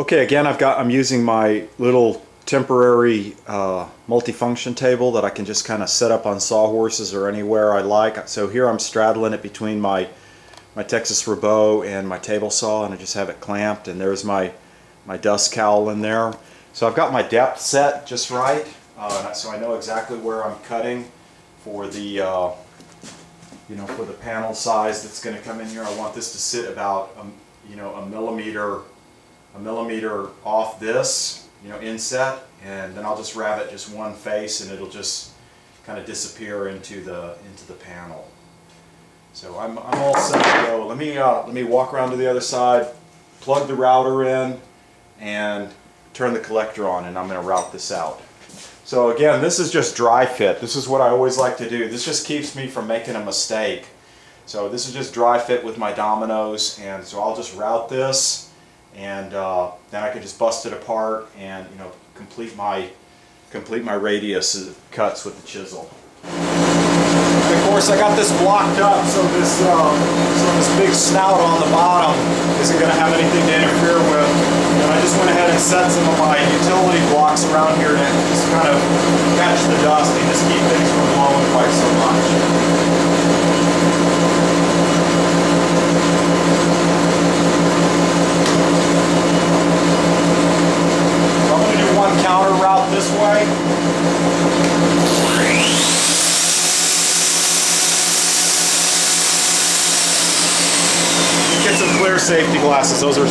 Okay, again, I've got, I'm using my little temporary uh, multifunction table that I can just kind of set up on sawhorses or anywhere I like. So here I'm straddling it between my my Texas Roubo and my table saw and I just have it clamped and there's my my dust cowl in there. So I've got my depth set just right uh, so I know exactly where I'm cutting for the uh, you know for the panel size that's going to come in here. I want this to sit about um, you know a millimeter a millimeter off this you know inset and then I'll just rabbet just one face and it'll just kind of disappear into the into the panel. So I'm, I'm all set to go. Let me, uh, let me walk around to the other side, plug the router in, and turn the collector on, and I'm going to route this out. So again, this is just dry fit. This is what I always like to do. This just keeps me from making a mistake. So this is just dry fit with my dominoes, and so I'll just route this, and uh, then I can just bust it apart and you know complete my complete my radius cuts with the chisel. And of course I got this blocked up so this, uh, so this big snout on the bottom isn't going to have anything to interfere with. And I just went ahead and set some of my utility blocks around here to just kind of catch the dust and just keep things from blowing quite so much. So I'm going to do one counter route this way. Get some clear safety glasses. Those are